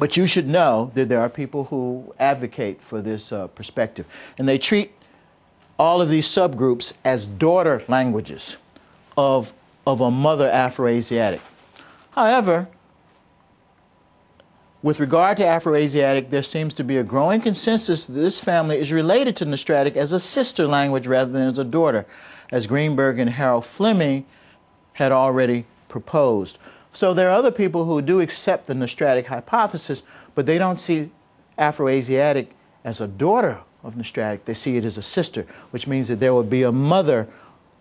But you should know that there are people who advocate for this uh, perspective. And they treat all of these subgroups as daughter languages of, of a mother Afroasiatic. However, with regard to Afroasiatic, there seems to be a growing consensus that this family is related to Nostratic as a sister language rather than as a daughter, as Greenberg and Harold Fleming had already proposed. So there are other people who do accept the Nostratic hypothesis, but they don't see Afroasiatic as a daughter of Nostratic. They see it as a sister, which means that there would be a mother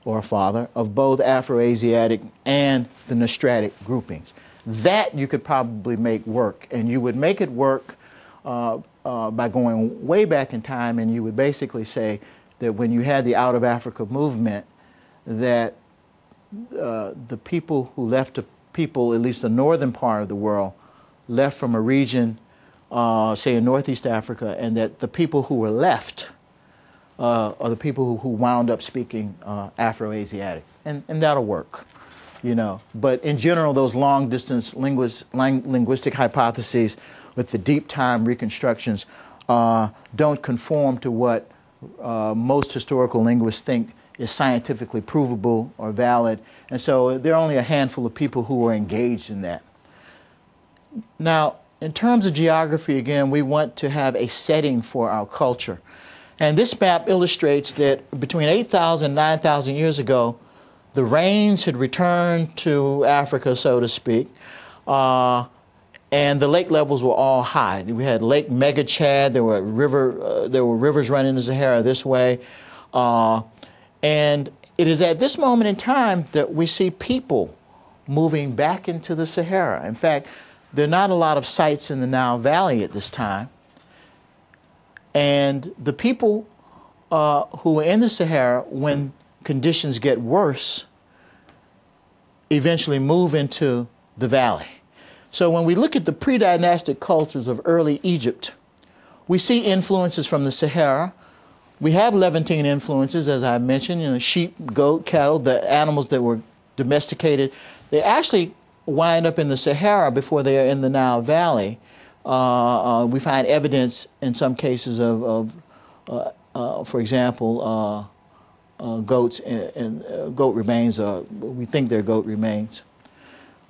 or a father of both Afroasiatic and the Nostratic groupings. That you could probably make work, and you would make it work uh, uh, by going way back in time, and you would basically say that when you had the Out of Africa movement, that uh, the people who left the people, at least the northern part of the world, left from a region, uh, say in Northeast Africa, and that the people who were left uh, are the people who, who wound up speaking uh, Afro-Asiatic, and, and that'll work you know. But in general, those long distance linguist, ling, linguistic hypotheses with the deep time reconstructions uh, don't conform to what uh, most historical linguists think is scientifically provable or valid. And so there are only a handful of people who are engaged in that. Now, in terms of geography, again, we want to have a setting for our culture. And this map illustrates that between 8,000 and 9,000 years ago, the rains had returned to Africa, so to speak, uh, and the lake levels were all high. We had Lake Megachad. There were river. Uh, there were rivers running the Sahara this way, uh, and it is at this moment in time that we see people moving back into the Sahara. In fact, there are not a lot of sites in the Nile Valley at this time, and the people uh, who were in the Sahara when conditions get worse, eventually move into the valley. So when we look at the pre-dynastic cultures of early Egypt, we see influences from the Sahara. We have Levantine influences, as I mentioned, you know, sheep, goat, cattle, the animals that were domesticated. They actually wind up in the Sahara before they are in the Nile Valley. Uh, uh, we find evidence in some cases of, of uh, uh for example, uh, uh, goats and, and goat remains. We think they're goat remains.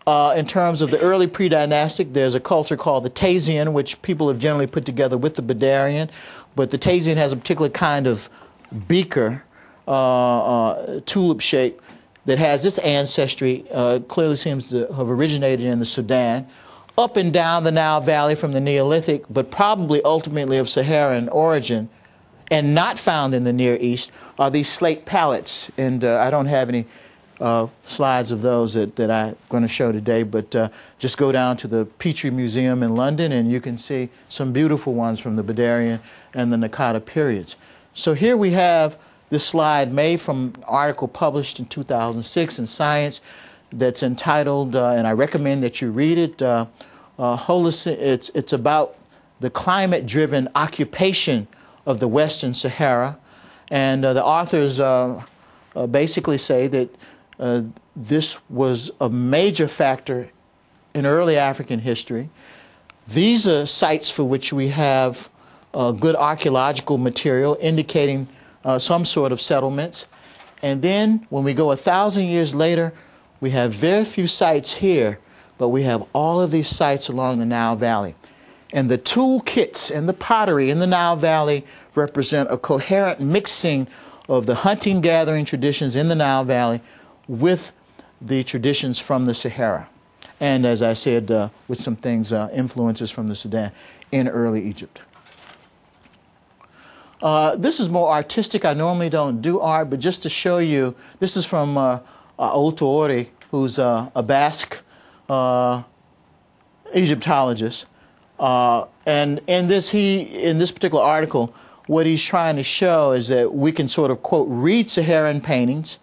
In terms of the early pre-dynastic, there's a culture called the Tasian, which people have generally put together with the Badarian, but the Tasian has a particular kind of beaker, uh, uh, tulip shape, that has its ancestry, clearly seems to have originated in the Sudan, up and down the Nile Valley from the Neolithic, but probably ultimately of Saharan origin, and not found in the Near East, are these slate palettes. And uh, I don't have any uh, slides of those that, that I'm going to show today, but uh, just go down to the Petrie Museum in London and you can see some beautiful ones from the Badarian and the Naqada periods. So here we have this slide made from an article published in 2006 in Science that's entitled, uh, and I recommend that you read it, uh, uh, it's, it's about the climate-driven occupation of the Western Sahara and uh, the authors uh, uh, basically say that uh, this was a major factor in early African history. These are sites for which we have uh, good archaeological material indicating some sort of settlements. And then when we go a thousand years later, we have very few sites here, but we have all of these sites along the Nile Valley. And the toolkits and the pottery in the Nile Valley represent a coherent mixing of the hunting gathering traditions in the Nile Valley with the traditions from the Sahara. And as I said, uh, with some things, uh, influences from the Sudan in early Egypt. Uh, this is more artistic. I normally don't do art, but just to show you, this is from uh, uh who's uh, a Basque uh, Egyptologist. Uh, and in this, he, in this particular article, what he's trying to show is that we can sort of, quote, read Saharan paintings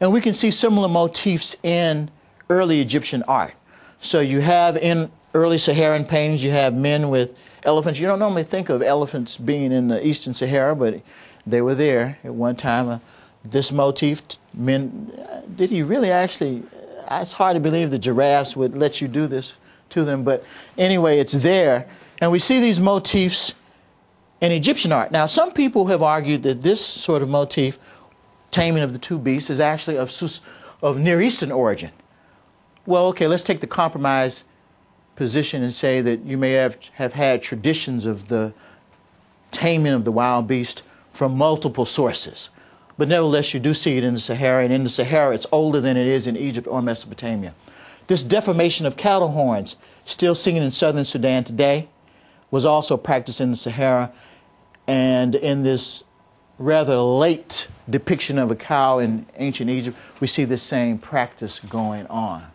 and we can see similar motifs in early Egyptian art. So you have in early Saharan paintings, you have men with elephants. You don't normally think of elephants being in the eastern Sahara, but they were there at one time. Uh, this motif, men, did he really actually, it's hard to believe the giraffes would let you do this to them, but anyway, it's there. And we see these motifs in Egyptian art. Now, some people have argued that this sort of motif, taming of the two beasts, is actually of, of Near Eastern origin. Well, okay, let's take the compromise position and say that you may have, have had traditions of the taming of the wild beast from multiple sources. But nevertheless, you do see it in the Sahara, and in the Sahara, it's older than it is in Egypt or Mesopotamia. This deformation of cattle horns, still seen in southern Sudan today, was also practiced in the Sahara and in this rather late depiction of a cow in ancient Egypt, we see the same practice going on.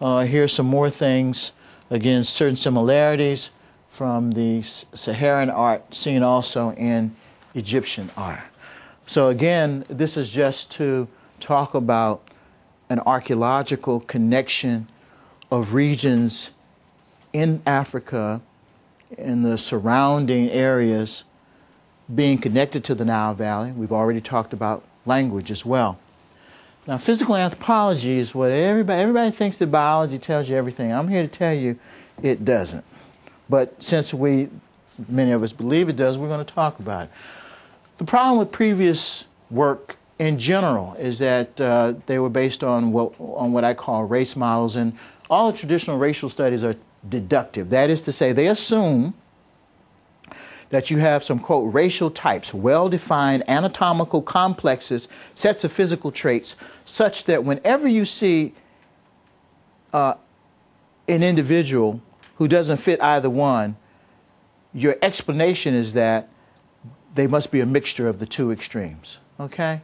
Uh, here's some more things. Again, certain similarities from the Saharan art seen also in Egyptian art. So, again, this is just to talk about an archaeological connection of regions in Africa in the surrounding areas being connected to the Nile Valley. We've already talked about language as well. Now, physical anthropology is what everybody, everybody thinks that biology tells you everything. I'm here to tell you it doesn't. But since we, many of us believe it does, we're going to talk about it. The problem with previous work in general is that uh, they were based on what, on what I call race models, and all the traditional racial studies are deductive. That is to say, they assume that you have some, quote, racial types, well defined anatomical complexes, sets of physical traits, such that whenever you see uh, an individual who doesn't fit either one, your explanation is that they must be a mixture of the two extremes. Okay?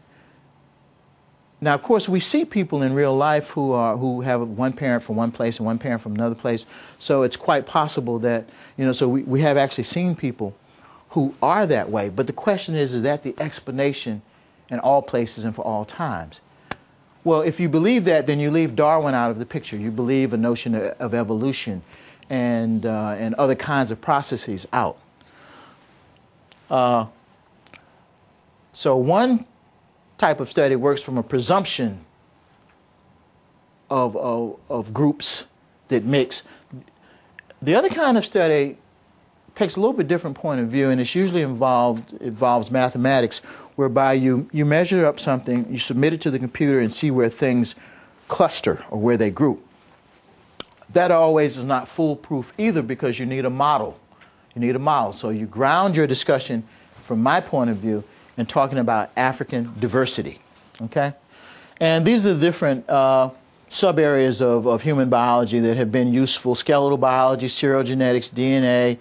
Now, of course, we see people in real life who are who have one parent from one place and one parent from another place. So it's quite possible that you know. So we, we have actually seen people who are that way. But the question is, is that the explanation in all places and for all times? Well, if you believe that, then you leave Darwin out of the picture. You believe a notion of, of evolution and uh, and other kinds of processes out. Uh, so one type of study works from a presumption of, of, of groups that mix. The other kind of study takes a little bit different point of view, and it's usually involved involves mathematics, whereby you, you measure up something, you submit it to the computer, and see where things cluster or where they group. That always is not foolproof either because you need a model. You need a model. So you ground your discussion, from my point of view, in talking about African diversity. Okay? And these are the different uh, sub areas of, of human biology that have been useful skeletal biology, serogenetics, DNA,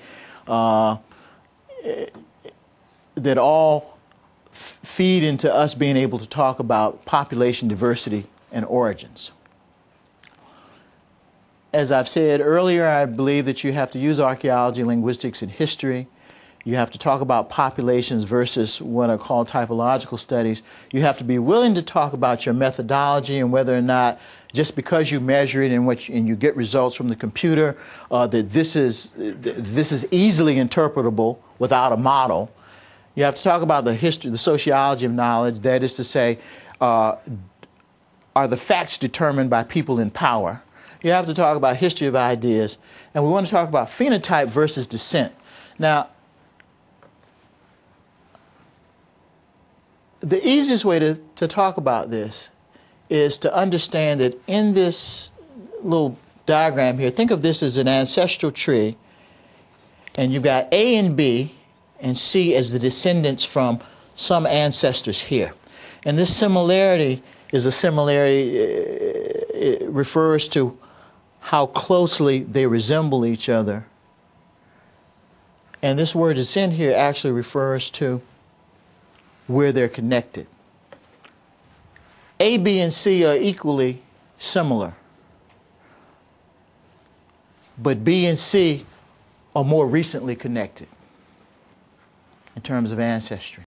uh, that all feed into us being able to talk about population diversity and origins. As I've said earlier, I believe that you have to use archaeology, linguistics, and history you have to talk about populations versus what are called typological studies. You have to be willing to talk about your methodology and whether or not just because you measure it and, you, and you get results from the computer uh, that this is, this is easily interpretable without a model. You have to talk about the history, the sociology of knowledge. That is to say, uh, are the facts determined by people in power? You have to talk about history of ideas, and we want to talk about phenotype versus descent. Now, the easiest way to, to talk about this is to understand that in this little diagram here, think of this as an ancestral tree, and you've got A and B and C as the descendants from some ancestors here. And this similarity is a similarity, uh, it refers to how closely they resemble each other. And this word descent here actually refers to where they're connected. A, B, and C are equally similar, but B and C are more recently connected in terms of ancestry.